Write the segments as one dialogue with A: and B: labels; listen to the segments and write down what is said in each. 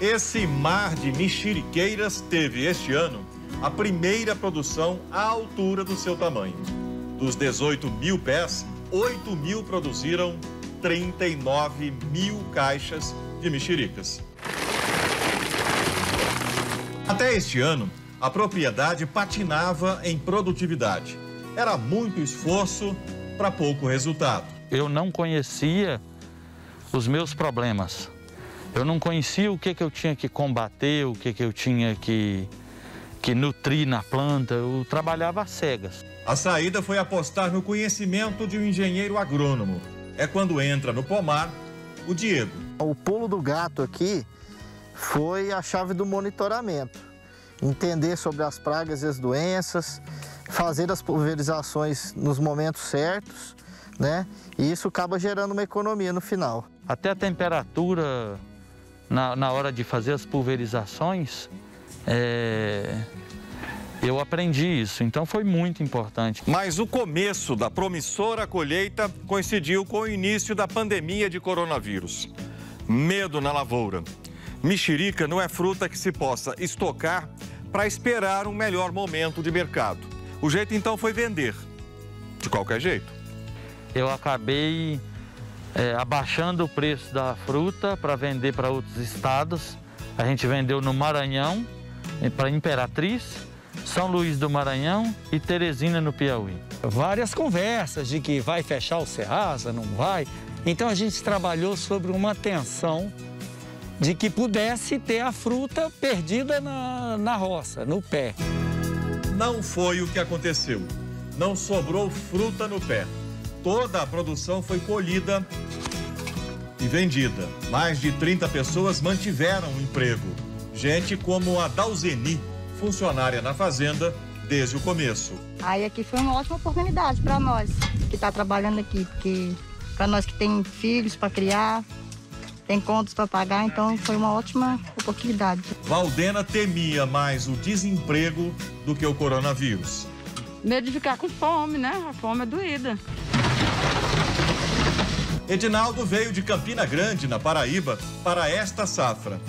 A: Esse mar de mexeriqueiras teve este ano a primeira produção à altura do seu tamanho. Dos 18 mil pés, 8 mil produziram 39 mil caixas de mexericas. Até este ano, a propriedade patinava em produtividade. Era muito esforço para pouco resultado.
B: Eu não conhecia os meus problemas. Eu não conhecia o que, que eu tinha que combater, o que, que eu tinha que, que nutrir na planta. Eu trabalhava às cegas.
A: A saída foi apostar no conhecimento de um engenheiro agrônomo. É quando entra no pomar o Diego.
C: O pulo do gato aqui foi a chave do monitoramento. Entender sobre as pragas e as doenças, fazer as pulverizações nos momentos certos, né? E isso acaba gerando uma economia no final.
B: Até a temperatura na, na hora de fazer as pulverizações, é, eu aprendi isso, então foi muito importante.
A: Mas o começo da promissora colheita coincidiu com o início da pandemia de coronavírus. Medo na lavoura. Mexerica não é fruta que se possa estocar para esperar um melhor momento de mercado. O jeito então foi vender. De qualquer jeito.
B: Eu acabei é, abaixando o preço da fruta para vender para outros estados. A gente vendeu no Maranhão, para Imperatriz, São Luís do Maranhão e Teresina, no Piauí.
D: Várias conversas de que vai fechar o Serrasa, não vai. Então a gente trabalhou sobre uma tensão de que pudesse ter a fruta perdida na, na roça, no pé.
A: Não foi o que aconteceu. Não sobrou fruta no pé. Toda a produção foi colhida e vendida. Mais de 30 pessoas mantiveram o emprego. Gente como a Dalzeni, funcionária na fazenda desde o começo.
E: Aí aqui foi uma ótima oportunidade para nós que está trabalhando aqui, porque para nós que tem filhos para criar, tem contas para pagar, então foi uma ótima oportunidade.
A: Valdena temia mais o desemprego do que o coronavírus.
F: Medo de ficar com fome, né? A fome é doída.
A: Edinaldo veio de Campina Grande, na Paraíba, para esta safra.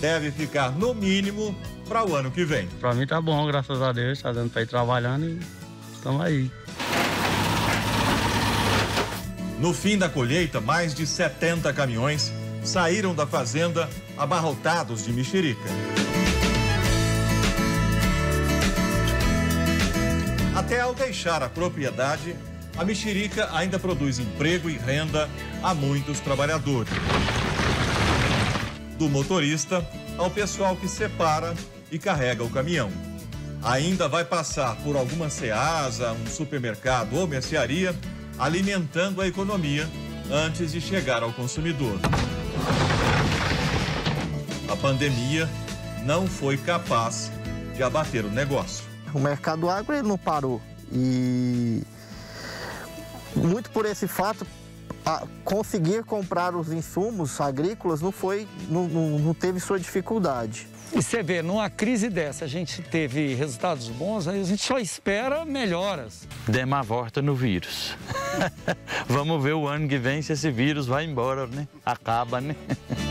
A: Deve ficar no mínimo para o ano que vem.
G: Para mim tá bom, graças a Deus, tá dando para ir trabalhando e estamos aí.
A: No fim da colheita, mais de 70 caminhões saíram da fazenda abarrotados de mexerica. Até ao deixar a propriedade, a mexerica ainda produz emprego e renda a muitos trabalhadores. Do motorista ao pessoal que separa e carrega o caminhão. Ainda vai passar por alguma ceasa, um supermercado ou mercearia, alimentando a economia antes de chegar ao consumidor. A pandemia não foi capaz de abater o negócio.
C: O mercado agro ele não parou e muito por esse fato conseguir comprar os insumos agrícolas não foi não, não, não teve sua dificuldade.
D: E você vê, numa crise dessa, a gente teve resultados bons, aí a gente só espera melhoras.
B: Demos a volta no vírus. Vamos ver o ano que vem se esse vírus vai embora, né? Acaba, né?